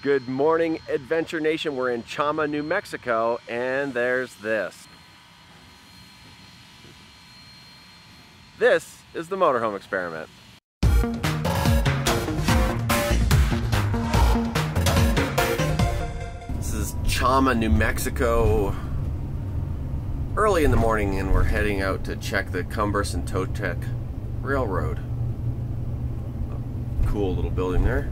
Good morning, Adventure Nation. We're in Chama, New Mexico, and there's this. This is the motorhome experiment. This is Chama, New Mexico. Early in the morning, and we're heading out to check the Cumbres and Toltec Railroad. Cool little building there.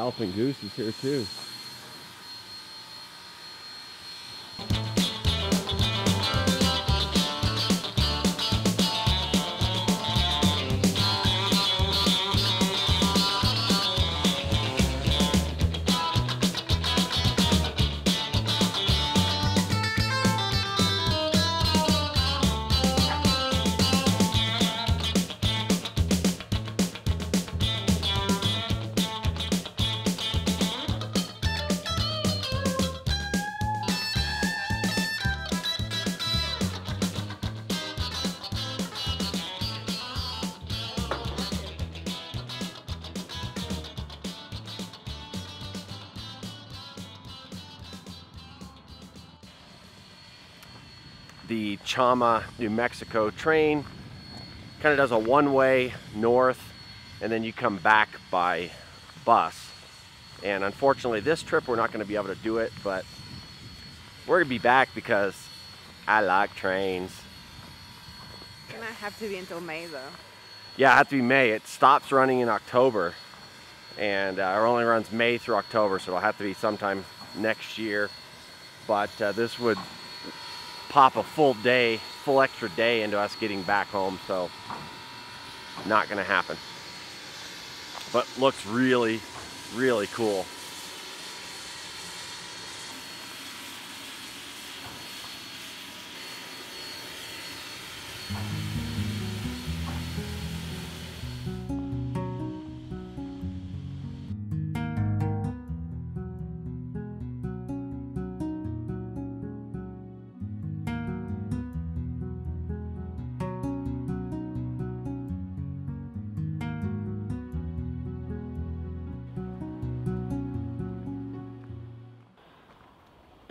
Galloping goose is here too. The Chama, New Mexico train. Kind of does a one-way north, and then you come back by bus. And unfortunately, this trip we're not going to be able to do it, but we're going to be back because I like trains. It's gonna have to be until May though. Yeah, it has to be May. It stops running in October, and uh, it only runs May through October, so it'll have to be sometime next year. But uh, this would pop a full day, full extra day into us getting back home, so not gonna happen. But looks really, really cool.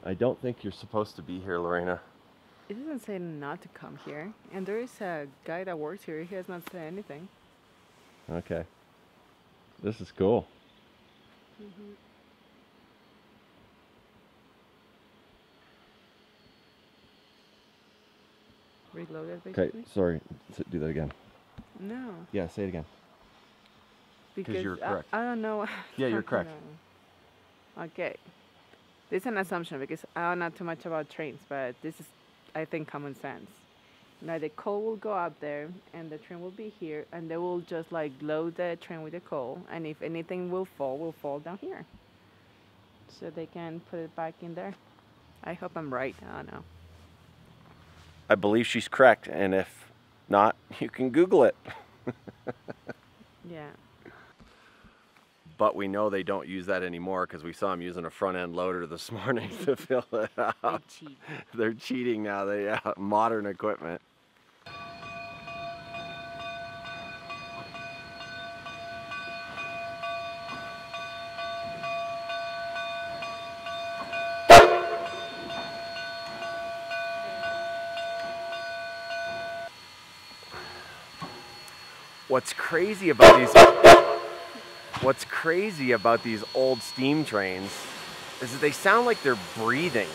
I don't think you're supposed to be here, Lorena. It doesn't say not to come here, and there is a guy that works here. He has not said anything. Okay. This is cool. Mm-hmm. Reloaded, Okay, basically. sorry. Do that again. No, Yeah, say it again. because you're correct. I, don't know. Yeah, you're correct. Okay, this is an assumption because I don't know too much about trains, but this is, I think, common sense. Now the coal will go up there, and the train will be here, and they will just like load the train with the coal, and if anything will fall, will fall down here, so they can put it back in there. I hope I'm right. I don't know. I believe she's correct, and if not, you can Google it. Yeah. But we know they don't use that anymore because we saw them using a front end loader this morning to fill it out. cheat. They're cheating now. They have modern equipment. What's crazy about these what's crazy about these old steam trains is that they sound like they're breathing.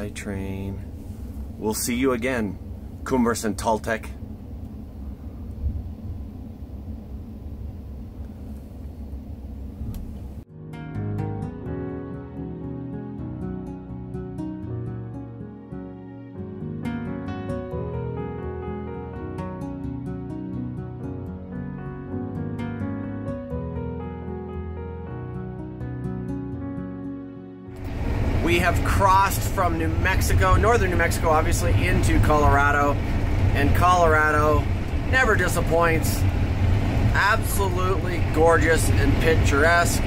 Bye train. We'll see you again, Cumbres and Toltec. From New Mexico, northern New Mexico, obviously, into Colorado. And Colorado never disappoints. Absolutely gorgeous and picturesque.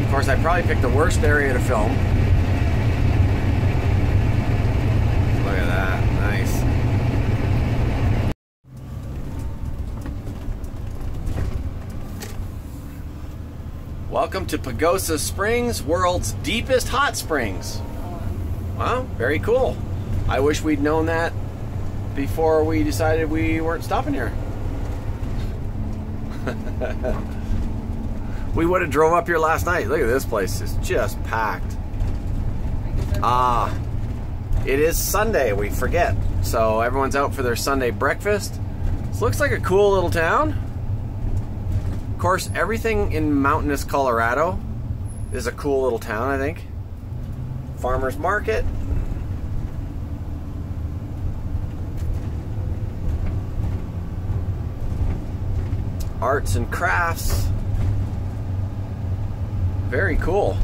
Of course, I probably picked the worst area to film. Look at that. Nice. Welcome to Pagosa Springs, world's deepest hot springs. Wow, very cool. I wish we'd known that before we decided we weren't stopping here. we would have drove up here last night. Look at this place, it's just packed. Ah, it is Sunday, we forget. So everyone's out for their Sunday breakfast. This looks like a cool little town. Of course, everything in mountainous Colorado is a cool little town, I think. Farmer's market. Arts and crafts. Very cool.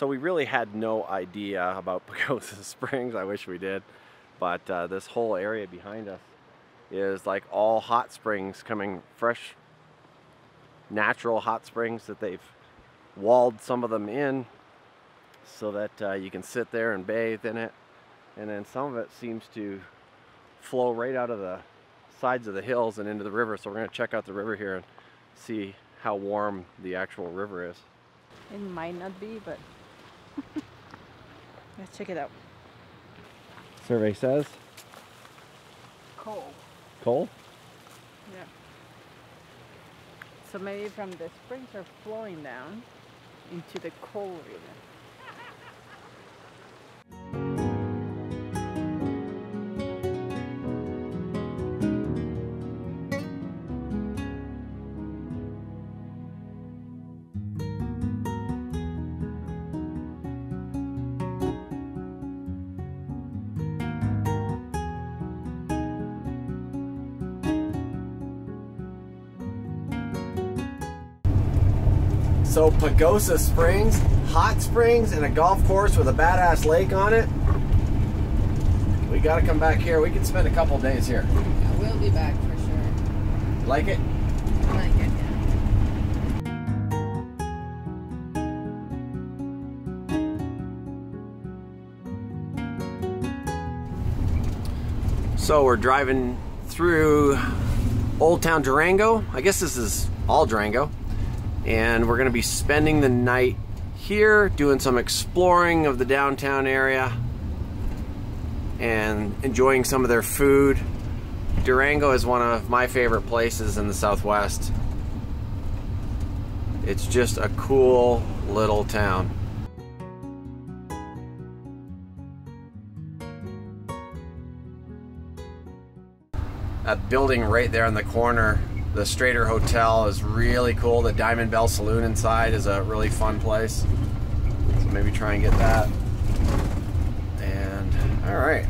So we really had no idea about Pagosa Springs. I wish we did. But uh, this whole area behind us is like all hot springs coming fresh, natural hot springs that they've walled some of them in so that uh, you can sit there and bathe in it. And then some of it seems to flow right out of the sides of the hills and into the river. So we're going to check out the river here and see how warm the actual river is. It might not be, but let's check it out. Survey says Coal. Coal? Yeah. So maybe from the springs are flowing down into the coal river. So Pagosa Springs, hot springs and a golf course with a badass lake on it. We gotta come back here. We can spend a couple days here. Yeah, we'll be back for sure. Like it? Like it. Yeah. So we're driving through Old Town Durango. I guess this is all Durango. And we're gonna be spending the night here, doing some exploring of the downtown area and enjoying some of their food. Durango is one of my favorite places in the Southwest. It's just a cool little town. That building right there in the corner, the Strater Hotel, is really cool. The Diamond Belle Saloon inside is a really fun place. So maybe try and get that. And all right.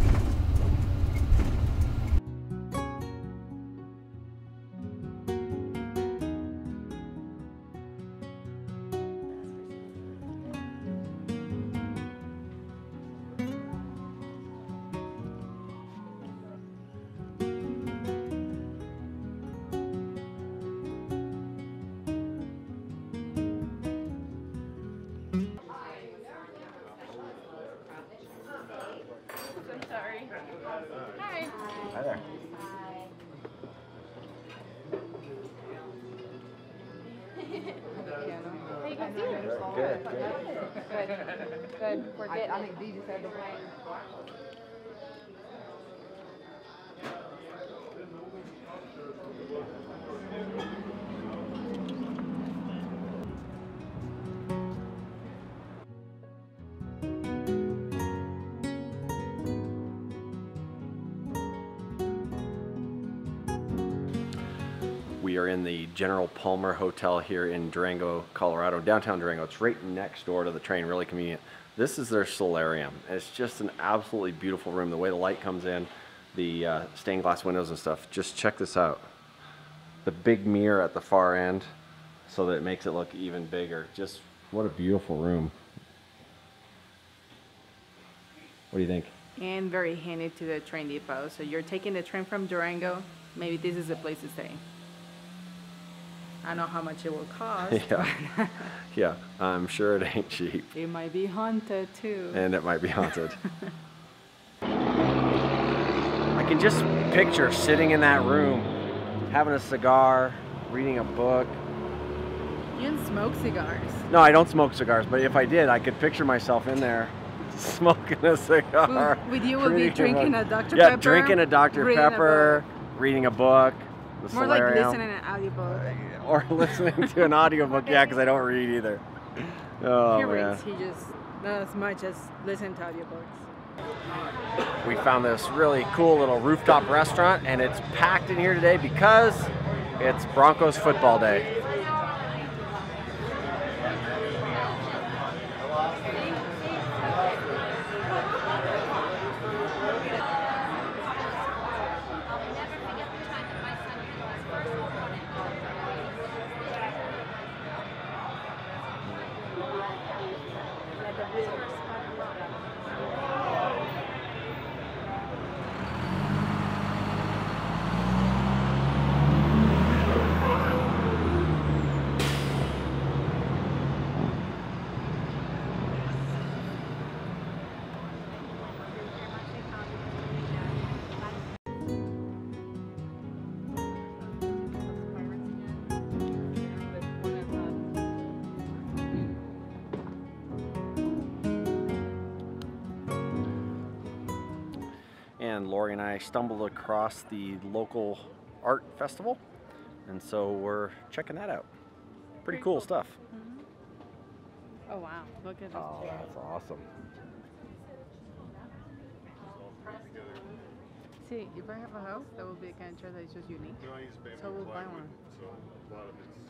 Good. Good. We're getting it. We are in the General Palmer Hotel here in Durango, Colorado, downtown Durango. It's right next door to the train, really convenient. This is their solarium. It's just an absolutely beautiful room. The way the light comes in, the uh, stained glass windows and stuff. Just check this out. The big mirror at the far end so that it makes it look even bigger. Just what a beautiful room. What do you think? And very handy to the train depot. So you're taking the train from Durango. Maybe this is the place to stay. I know how much it will cost. Yeah. Yeah, I'm sure it ain't cheap. It might be haunted too. and it might be haunted. I can just picture sitting in that room, having a cigar, reading a book. You can smoke cigars. No, I don't smoke cigars, but if I did, I could picture myself in there smoking a cigar. With- you, will be drinking a Dr. Yeah, Pepper, drinking a Dr. reading a Pepper, reading a book. The More like listening to an audiobook. Or listening to an audiobook, yeah, because I don't read either. Oh, he reads. He just not as much as listen to audiobooks. we found this really cool little rooftop restaurant and it's packed in here today because it's Broncos football day. Lori and I stumbled across the local art festival, and so we're checking that out. Pretty Very cool, cool. stuff. Mm-hmm. Oh wow! Look at this. Oh, that's awesome. See, if I have a house, that will be a kind of chair that is just unique. No, I use bamboo So we'll buy one. So a lot of it's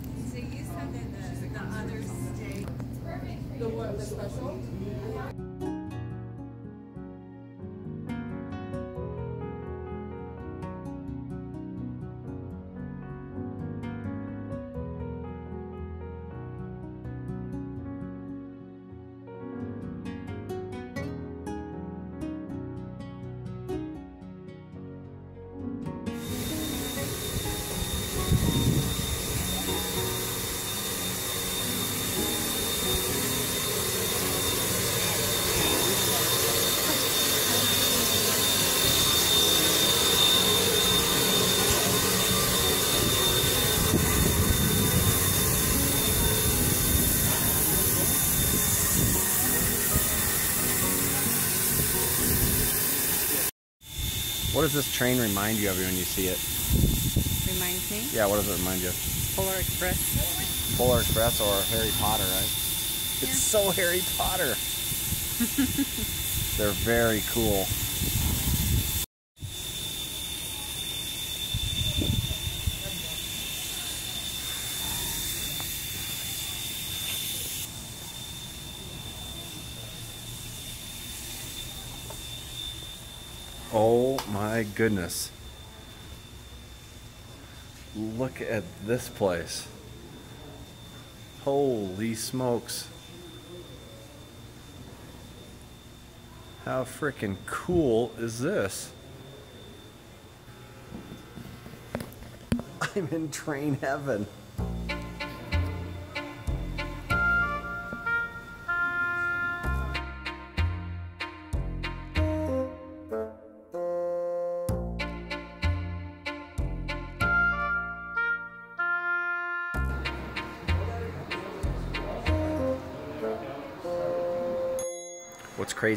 What does this train remind you of when you see it? Reminds me. Yeah, what does it remind you of? Polar Express. Polar Express or Harry Potter, right? It's so Harry Potter. They're very cool. Oh my goodness. Look at this place. Holy smokes. How freaking cool is this? I'm in train heaven.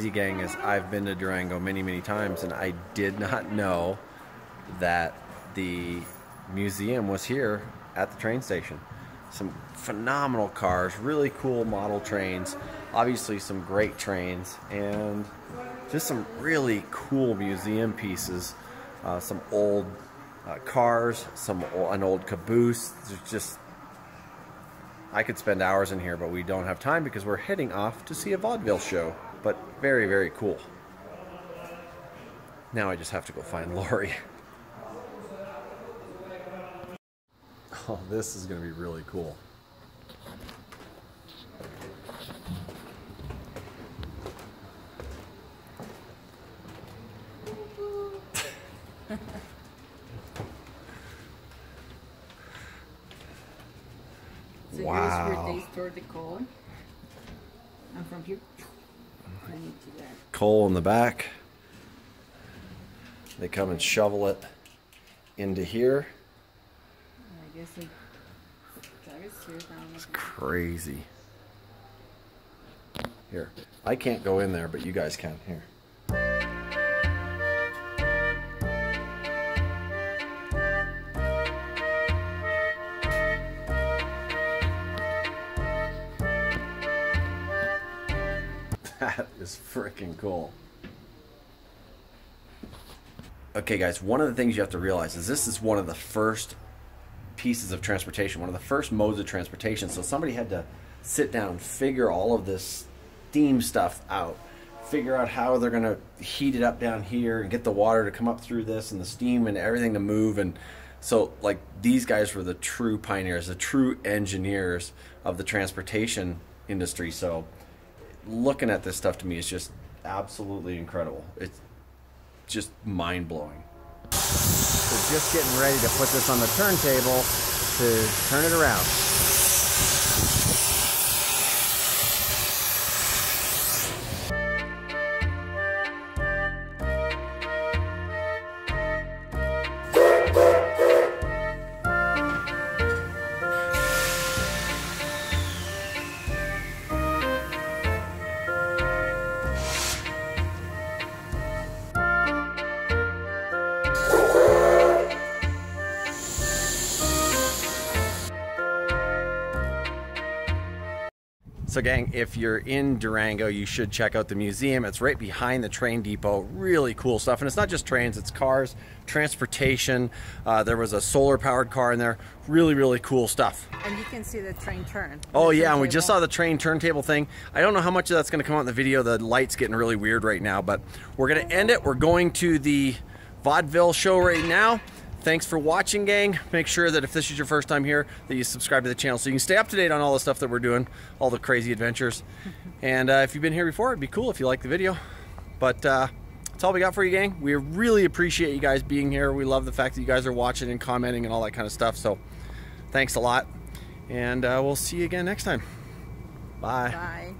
Crazy, gang, is I've been to Durango many, many times, and I did not know that the museum was here at the train station. Some phenomenal cars, really cool model trains, obviously some great trains, and just some really cool museum pieces. Uh, some old uh, cars, some an old caboose. There's just I could spend hours in here, but we don't have time because we're heading off to see a vaudeville show. But very, very cool. Now I just have to go find Lori. Oh, this is going to be really cool. So Wow. here's where they store the coal. And from here, I need to there. Coal in the back. They come and shovel it into here. I guess they drag it here down. It's crazy. Here, I can't go in there, but you guys can. Here. That is freaking cool. Okay, guys, one of the things you have to realize is this is one of the first pieces of transportation, one of the first modes of transportation. So somebody had to sit down, figure all of this steam stuff out, figure out how they're going to heat it up down here and get the water to come up through this and the steam and everything to move. And so, like, these guys were the true pioneers, the true engineers of the transportation industry. So, looking at this stuff to me is just absolutely incredible. It's just mind blowing. We're just getting ready to put this on the turntable to turn it around. So gang, if you're in Durango, you should check out the museum. It's right behind the train depot. Really cool stuff. And it's not just trains, it's cars, transportation. Uh, there was a solar powered car in there. Really, really cool stuff. And you can see the train turn. Oh yeah, and we just saw the train turntable thing. I don't know how much of that's gonna come out in the video. The light's getting really weird right now, but we're gonna end it. We're going to the vaudeville show right now. Thanks for watching, gang. Make sure that if this is your first time here, that you subscribe to the channel so you can stay up to date on all the stuff that we're doing, all the crazy adventures. and uh, if you've been here before, it'd be cool if you like the video. But uh, that's all we got for you, gang. We really appreciate you guys being here. We love the fact that you guys are watching and commenting and all that kind of stuff. So thanks a lot. And uh, we'll see you again next time. Bye. Bye.